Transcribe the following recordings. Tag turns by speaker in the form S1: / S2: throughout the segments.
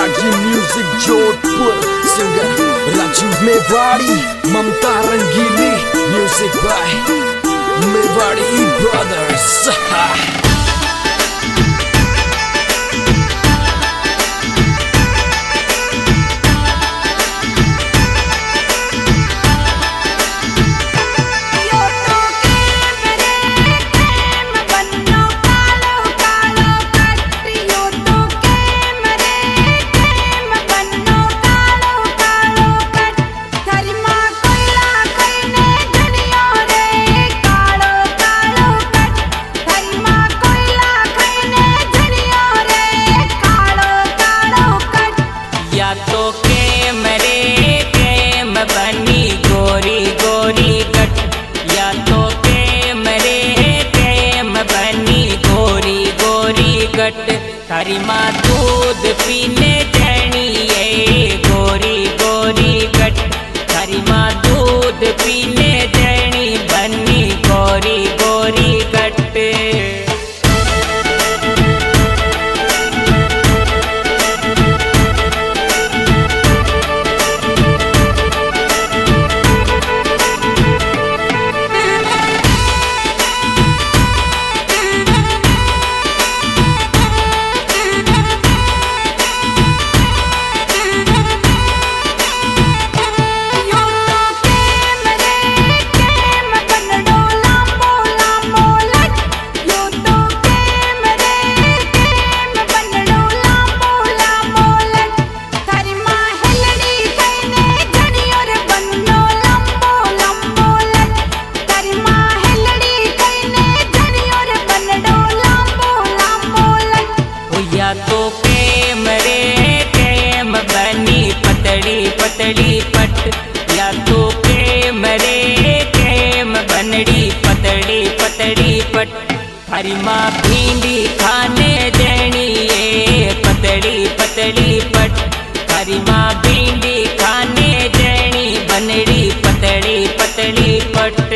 S1: Rajeev music Jodhpur singer Rajeev Mewadi Mamta Rangili music by Mewari brothers
S2: हरी माँ भिंडी खाने देनी पतली पतली पट। हरी माँ भिंडी खाने देनी। बनड़ी पतली पतली पट।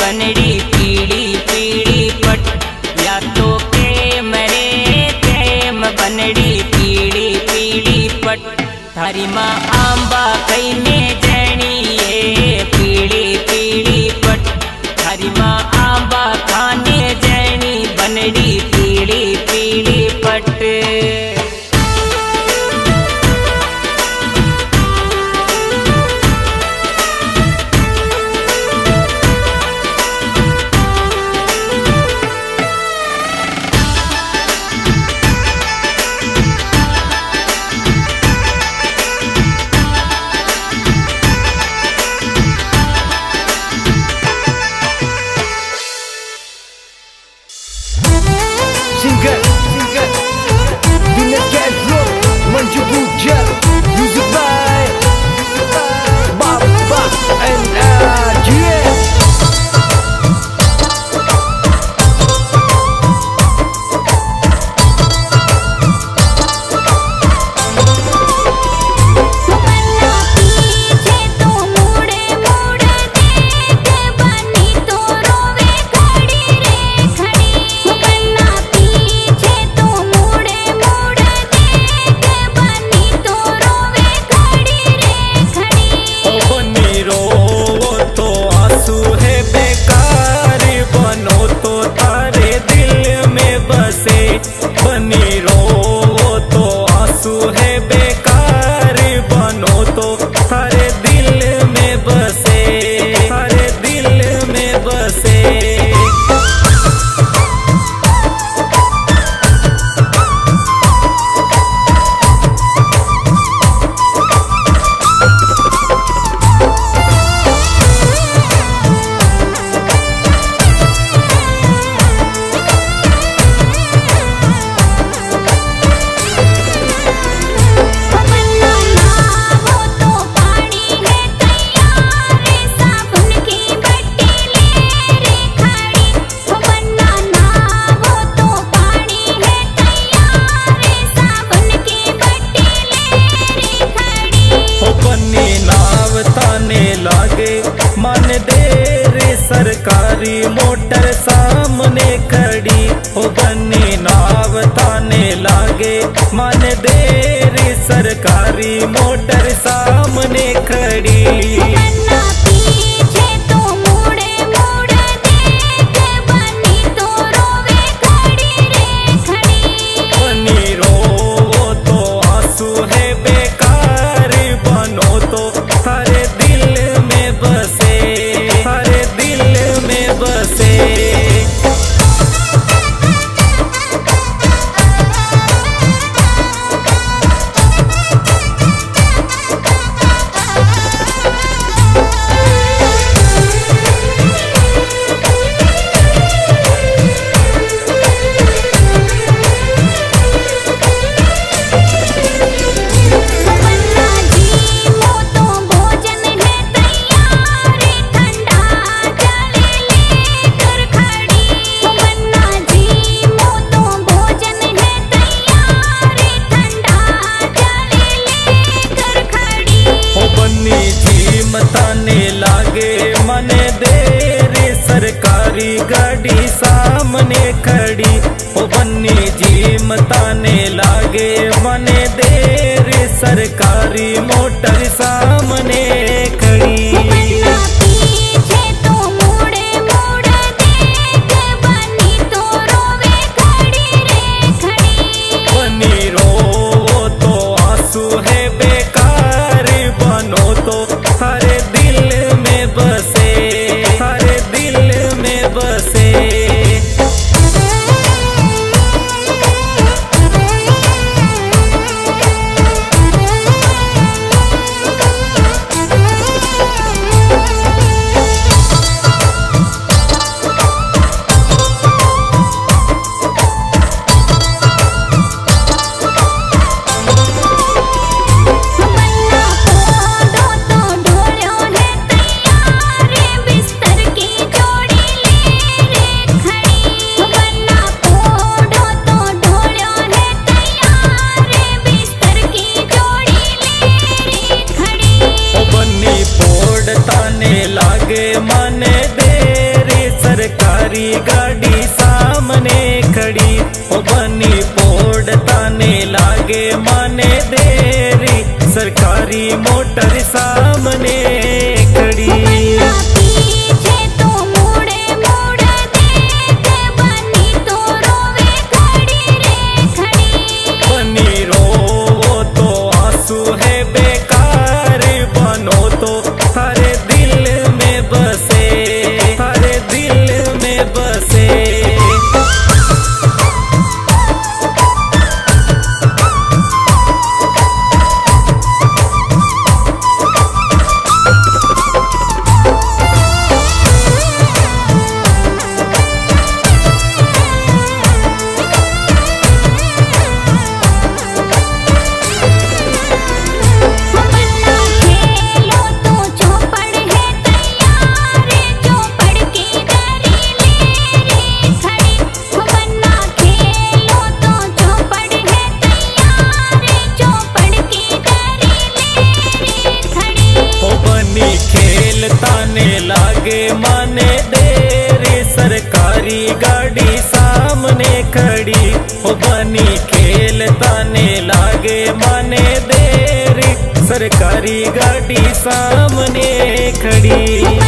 S2: बनड़ी पीड़ी पीड़ी पट। या तो केम रे केम बनड़ी पीड़ी पीड़ी पट। थारी माँ
S3: आने लागे। मन देर सरकारी मोटर सामने खड़ी। लगे मन देर, सरकारी गाड़ी सामने खड़ी। ओ बन्नी जी, मताने लागे मन देर, सरकारी मोटर सामने सारी गाड़ी सामने खड़ी। ओ बनी ताने लागे माने देरी। सरकारी मोटर सामने सरकारी गाड़ी सामने खड़ी।